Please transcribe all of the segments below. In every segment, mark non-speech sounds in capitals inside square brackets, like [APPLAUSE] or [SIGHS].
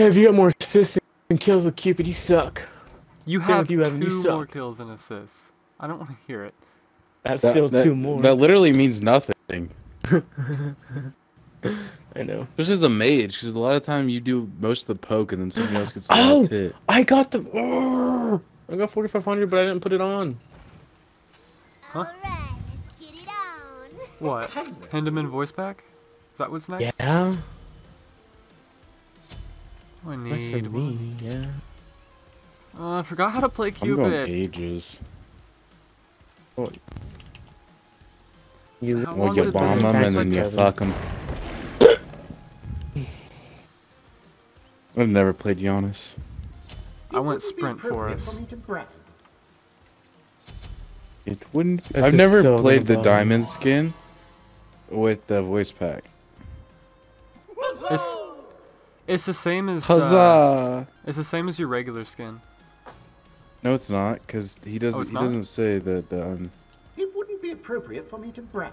Kev, you got more assists than kills with Cupid. You suck. You have with you, Evan, you two more kills and assists. I don't want to hear it. That's That- still that- two more. That literally means nothing. [LAUGHS] I know. This is a mage, because a lot of time you do most of the poke and then somebody else gets the [GASPS] Oh! last hit. I got the. Urgh! I got 4500, but I didn't put it on. Huh? Alright, let's get it on. What? [LAUGHS] Hendeman voice pack? Is that what's next? Yeah. I need one. me. Yeah. Uh, I forgot how to play Cupid. I'm going Cupid. ages. You. How Well, long you has it been bomb them since and then I you Kevin. fuck them. I've never played Janus. I went sprint for us. It wouldn't. This I've never still played the gonna bother me. diamond skin with the voice pack. It's it's the same as uh, Huzzah! it's the same as your regular skin. No, it's not, because he doesn't. it's he not? doesn't say that. Um, It wouldn't be appropriate for me to brag.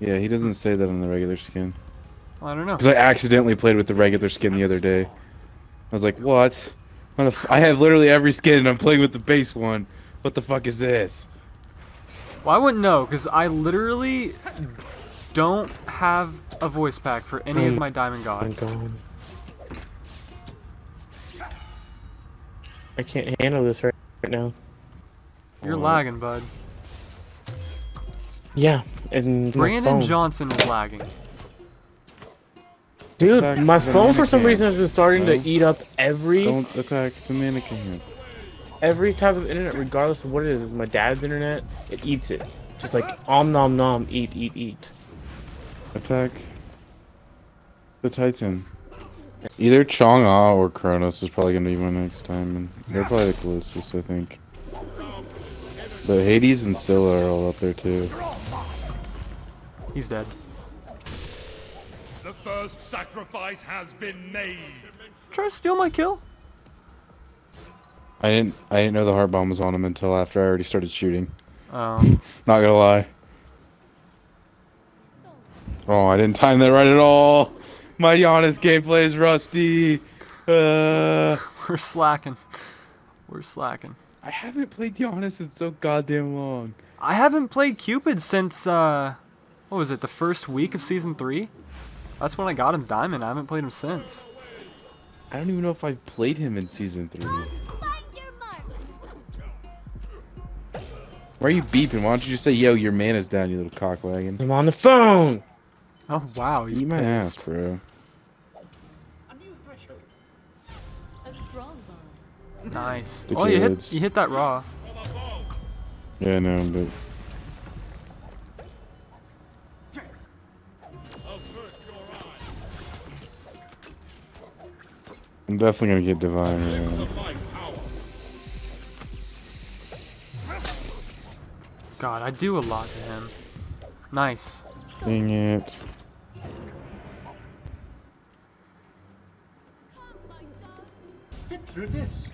yeah, he doesn't say that on the regular skin. I don't know. Because I accidentally played with the regular skin the other day. I was like, what? What the f- I have literally every skin and I'm playing with the base one. What the fuck is this? Well, I wouldn't know because I literally don't have a voice pack for any of my diamond I'm gods. I can't handle this right, right now. You're What? lagging, bud. Yeah, and Brandon phone. Johnson is lagging. Dude, Attack my the phone for some reason has been starting No. to eat up every Don't attack the mannequin. Here. Every type of internet, regardless of what it is. If it's my dad's internet, it eats it. Just like om nom nom, eat eat eat. Attack the Titan. Either Chang'e or Kronos is probably gonna be my next time, and they're probably the closest, I think. But Hades and Scylla are all up there too. He's dead. The first sacrifice has been made. Try to steal my kill? I didn't I didn't know the heart bomb was on him until after I already started shooting. Oh. [LAUGHS] Not gonna lie. Oh, I didn't time that right at all. My Janus gameplay is rusty. Uh, [LAUGHS] We're slacking. We're slacking. I haven't played Janus in so goddamn long. I haven't played Cupid since uh what was it, the first week of season three? That's when I got him diamond. I haven't played him since. I don't even know if I've played him in season three. Find your mark. Why are you beeping? Why don't you just say, "Yo, your man is down, you little cockwagon"? I'm on the phone. Oh wow, he's Eat my ass, bro. Nice. The oh, you hit you hit that raw. Yeah, no, but I'm definitely gonna get divine. around. God, I do a lot to him. Nice. Dang it. Through this.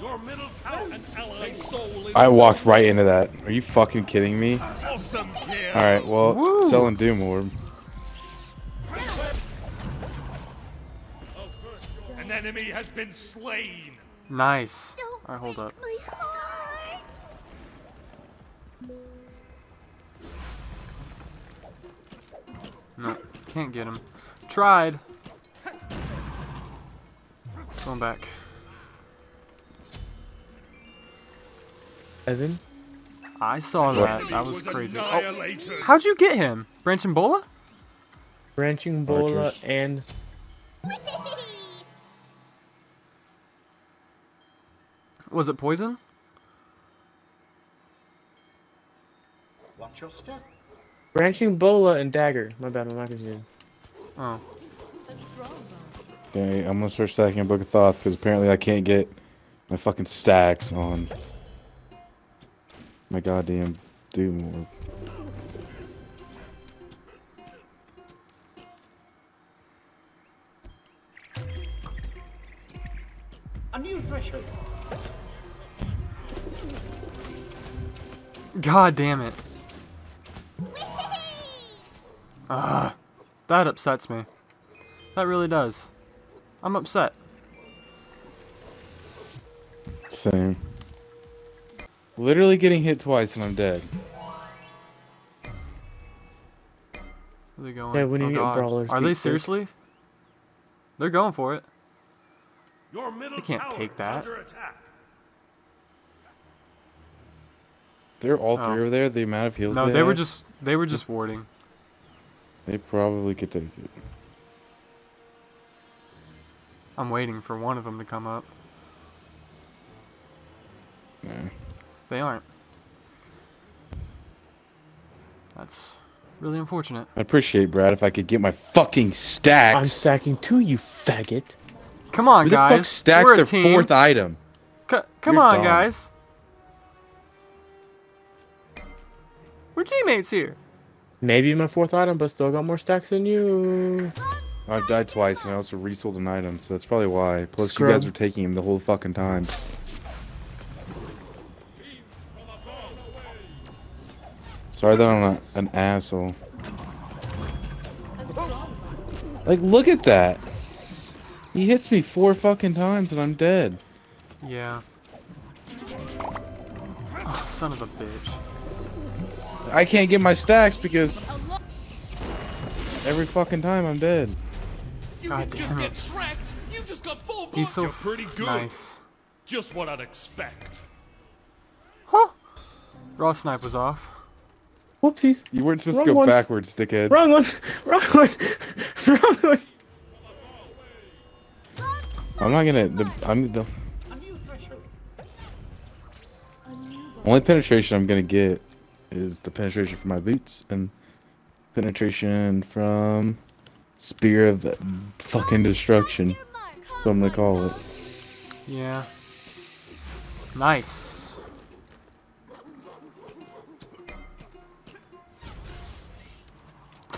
Your middle tower and ally soul I walked right into that. Are you fucking kidding me? awesome. All right, well, Woo. selling Doom Orb. An enemy has been slain. Nice. Don't Alright, hold up. No, can't get him. Tried. Going back. Evan. I saw that. That was crazy. Oh, how'd you get him? Branching Bola? Branching Bola Archers. and [LAUGHS] Was it poison? Watch your step. Branching Bola and Dagger. My bad, I'm not confused. Oh. A strong bone. Okay, I'm gonna search second Book of Thoth because apparently I can't get my fucking stacks on my goddamn Doom Orb. A new threshold. God damn it. Ah, that upsets me. That really does. I'm upset. Same. Literally getting hit twice and I'm dead. Where are they going? Yeah, when you oh, get God. brawlers Are they quick. seriously? They're going for it. Your middle They can't take that. They're all Oh. three over there. The amount of heals No, they, they were just they were just warding. They probably could take it. I'm waiting for one of them to come up. Yeah. They aren't. That's really unfortunate. I'd appreciate Brad if I could get my fucking stacks. I'm stacking two, you faggot. Come on, Who the guys. fuck stacks We're a their team. fourth item? C- come You're on, dumb. guys. We're teammates here. Maybe my fourth item, but still got more stacks than you. I've died twice and I also resold an item, so that's probably why. Plus, you guys were taking him the whole fucking time. Sorry that I'm not an asshole. A strong bond. Like, look at that. He hits me four fucking times and I'm dead. Yeah. Oh, son of a bitch. I can't get my stacks because every fucking time I'm dead. You God didn't just get tracked. You just got full booked. He's so You're pretty good. nice. Just what I'd expect. Huh? Raw snipe was off. Whoopsies. You weren't supposed Wrong to go one. backwards, dickhead. Wrong one. [LAUGHS] Wrong one. [LAUGHS] Wrong one. I'm not gonna. The, I'm the A new threshold. A new bond. only penetration I'm gonna get is the penetration from my boots and penetration from spear of fucking destruction. That's what I'm gonna call it. Yeah. Nice.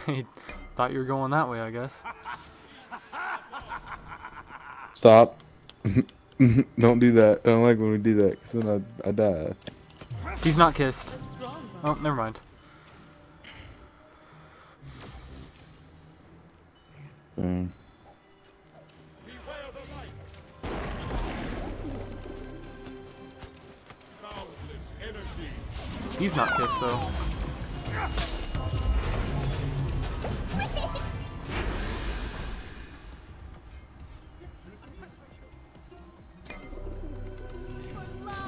They [LAUGHS] thought you were going that way, I guess. Stop. [LAUGHS] don't do that. I don't like when we do that, cause then I, I die. He's not kissed. Oh, never mind. Beware the light. Boundless energy. He's not pissed though.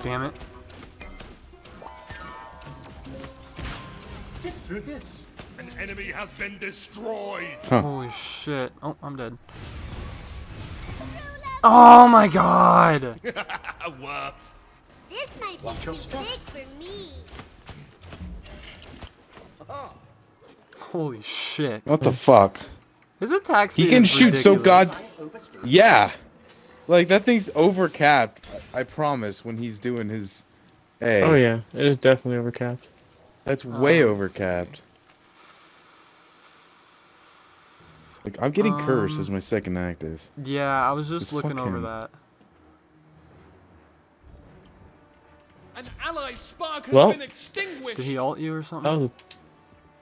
Damn it. Through this. An enemy has been destroyed. Huh. Holy shit. Oh, I'm dead. Oh my god! [LAUGHS] A worth. This might be Watch your too step. big for me. Holy shit. what the fuck? His attack He can is shoot so god. Yeah. Like that thing's overcapped. I I promise. When he's doing his. Hey. Oh yeah, it is definitely overcapped. That's way Oh, overcapped. Like I'm getting cursed Um, as my second active. Yeah, I was just Just looking over him. that. An ally spark has Well- been extinguished. Did he ult you or something? was.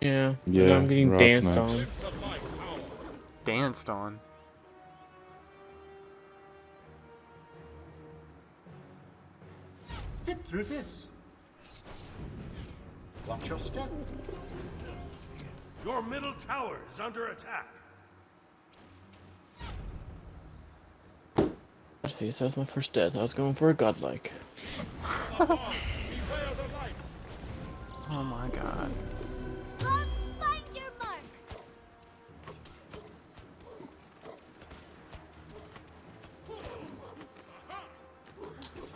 Yeah. Yeah, I'm getting danced snipes. on. The light power. Danced on. Get through this. Watch your step. Your middle tower is under attack. Face, that was my first death. I was going for a godlike. Beware the light. [LAUGHS] Oh my god.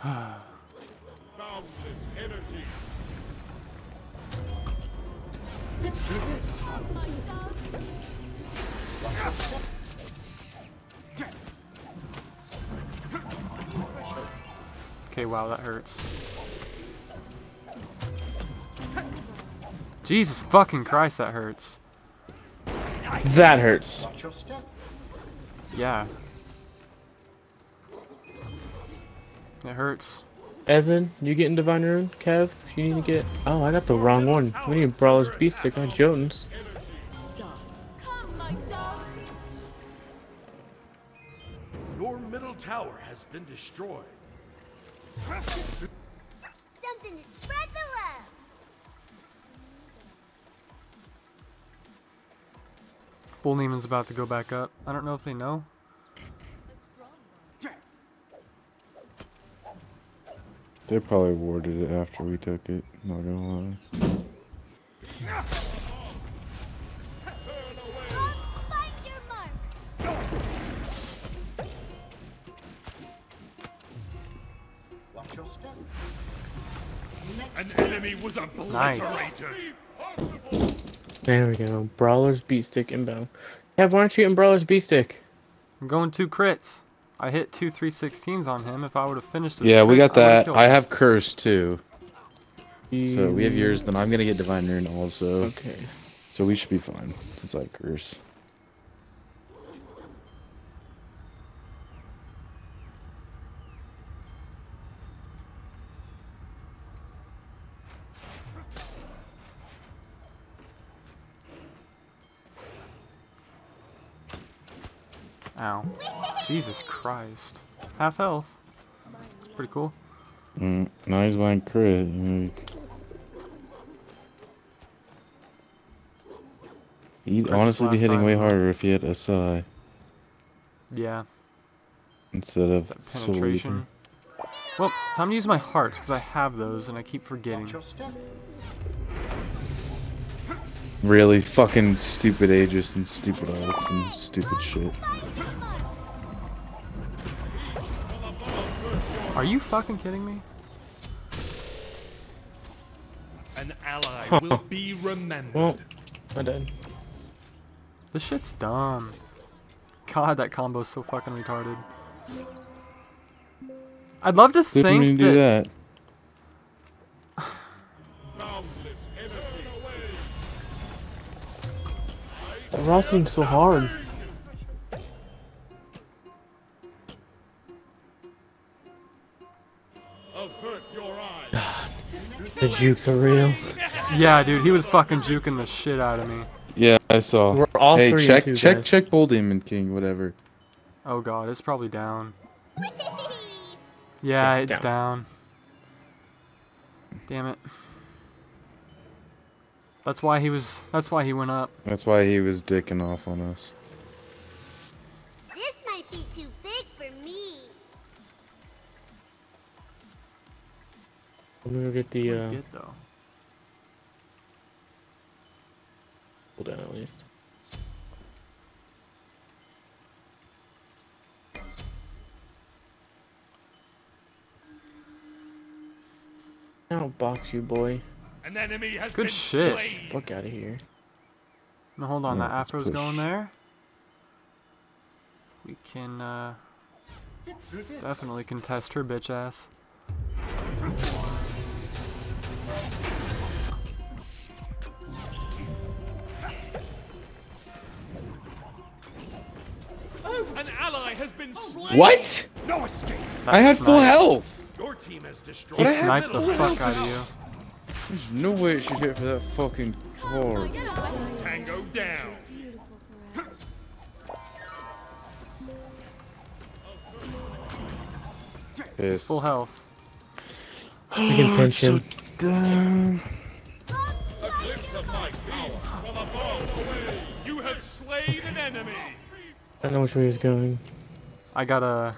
Come [SIGHS] [SIGHS] [SIGHS] Ow, that hurts. Jesus fucking Christ, that hurts. That hurts. Yeah. It hurts. Evan, you getting Divine Rune? Kev, if you need to get... Oh, I got the wrong one. We need Brawler's Beefstick, not Jotunn's. Your middle tower has been destroyed. Something to spread the love. Bull Demon's about to go back up. I don't know if they know. They probably warded it after we took it. Not gonna lie. An enemy was obliterated. There we go. Brawler's beat stick inbound. Kev, why aren't you getting Brawler's beat stick? I'm going two crits. I hit two 316s on him. If I would have finished this Yeah, we got that. killed I have curse too. So we have yours, then I'm gonna get divine rune also. Okay. So we should be fine since I have curse. Ow. Jesus Christ. Half health. Pretty cool. Mm, now he's buying crit. He'd honestly be hitting way harder if he had SI Yeah. instead of That Soul penetration. Reaper. Well, time to use my hearts because I have those and I keep forgetting. Watch your step. Really fucking stupid Aegis and stupid ults and stupid shit. Are you fucking kidding me? An ally will be remembered. Well, I died. This shit's dumb. God, that combo's so fucking retarded. I'd love to Didn't think mean that, do that. Boundless energy. That Ross seems so hard. The jukes are real. Yeah, dude, he was fucking juking the shit out of me. Yeah, I saw. We're all hey, three check, two, check, guys. check, Bull Demon King, whatever. Oh god, it's probably down. [LAUGHS] Yeah, It's it's down. Damn it. That's why he was. That's why he went up. That's why he was dicking off on us. This might be too I'm gonna go get the uh, Get though. pull down at least. I'll box you, boy. An enemy has Good been shit. slain. Fuck out of here. No, hold on. Yeah, that afro's push. going there. We can uh, Get through this. definitely contest her bitch ass. What? No escape. I had full health. Your team has destroyed. He But I have sniped the full fuck out of you. There's no way it should hit for that fucking hard. Tango down. Pissed. Full health. I can ah, pinch him. Damn. A glimpse of my power. For the ball away. You have slain an enemy. I don't know which way he's going. I gotta,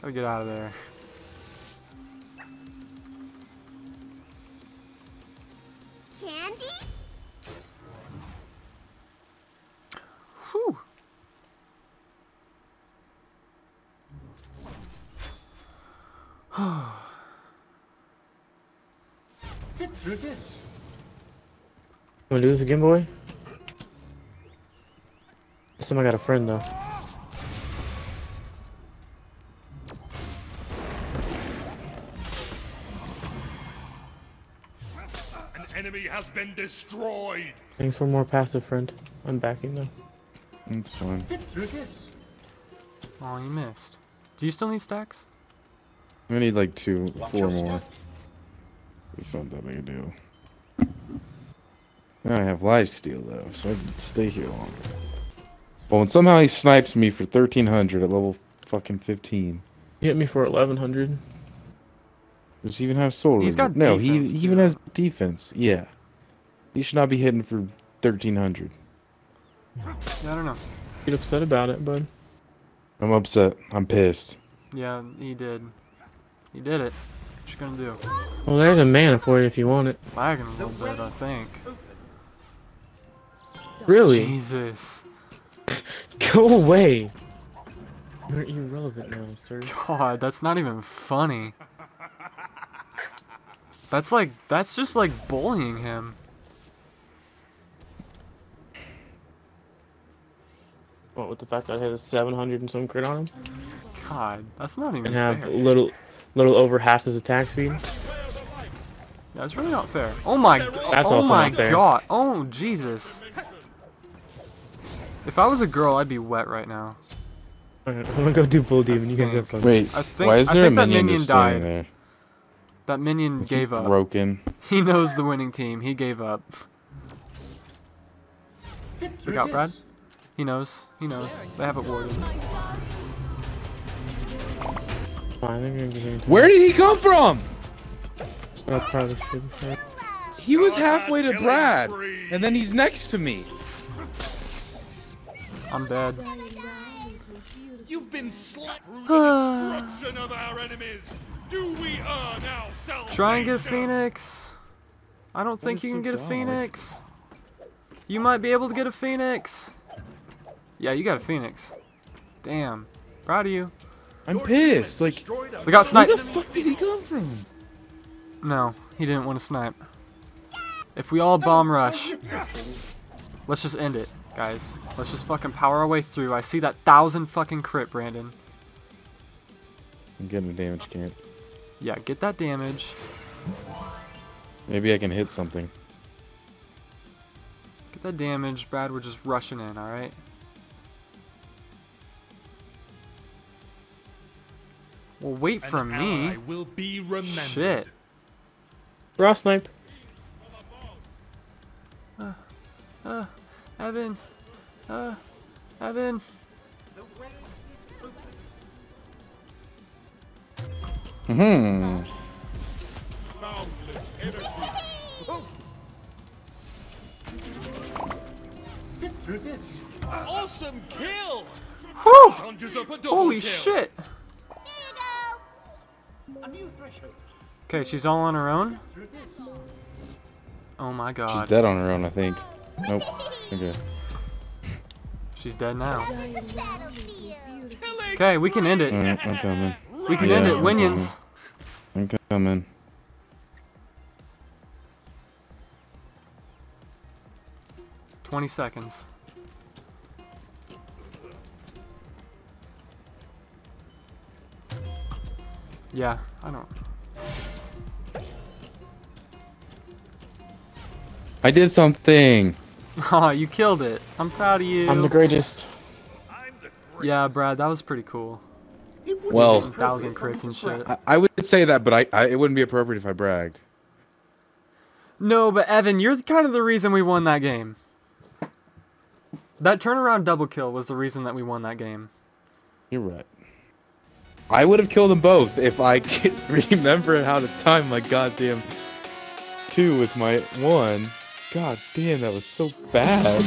gotta get out of there. Candy? Whew. Get through this. Wanna do this again, boy? This time I got a friend though. Has been destroyed. Thanks for more passive friend. I'm backing though. That's fine. Get through this. Oh, you missed. Do you still need stacks? I need like two, Watch four more. step. It's not that big a deal. Now I have life steal though, so I can stay here longer. But when somehow he snipes me for 1300 at level fucking 15. He hit me for 1100. Does he even have soul? He's got no. He, defense, he even has defense. Yeah. He should not be hitting for 1300. I don't know. Get upset about it, bud. I'm upset. I'm pissed. Yeah, he did. He did it. What you gonna do? Well, there's a mana for you if you want it. Lagging a little bit, I think. Really? Jesus. [LAUGHS] Go away. You're irrelevant now, sir. God, that's not even funny. That's like, that's just like bullying him. What with the fact that I had a 700 and some crit on him God, that's not even and have fair. a little, little over half his attack speed? Yeah, it's really not fair. Oh my, g- That's oh also my not fair. god. Oh, Jesus. If I was a girl, I'd be wet right now. Alright, I'm gonna go do Bull Demon. You guys have fun. Wait. I think- why is I there a think that minion, minion just standing died. there? That minion Is he gave up. broken. [LAUGHS] He knows the winning team. He gave up. Get We got Brad? This. He knows. He knows. They have it warded. Fine, they're gonna give me. Where did he come from? I probably should. He was halfway to Brad, and then he's next to me. I'm dead. You've been slapped through [SIGHS] the destruction of our enemies. Do we earn our salvation? Try and get Phoenix. I don't think you can so get a? Phoenix. You might be able to get a Phoenix. Yeah, you got a Phoenix. Damn. Proud of you. I'm pissed. Like, We got where the fuck did he come from? No, he didn't want to snipe. If we all bomb rush, let's just end it, guys. Let's just fucking power our way through. I see that thousand fucking crit, Brandon. I'm getting a damage camp. Yeah, get that damage. Maybe I can hit something. Get that damage, Brad. We're just rushing in, alright? Well, wait for An me. will be remembered. Shit. Raw snipe. Uh, Evan. Uh, Evan. Hmm. Boundless through this. Awesome kill. Whew! Conjures up a double Holy kill. shit. A new threshold. Okay, she's all on her own. Oh my god. She's dead on her own, I think. Nope. Okay. She's dead now. Okay, we can end it. Alright, I'm coming. We can Yeah, end it. I'm Winions. I'm coming. Twenty seconds. Yeah, I don't. I did something. [LAUGHS] Aw, you killed it. I'm proud of you. I'm the greatest. Yeah, Brad, that was pretty cool. Well- Thousand crits and for me to shit. I, I would say that, but I, I it wouldn't be appropriate if I bragged. No, but Evan, you're kind of the reason we won that game. That turnaround double kill was the reason that we won that game. You're right. I would have killed them both if I could [LAUGHS] remember how to time my goddamn two with my one. God damn, that was so bad.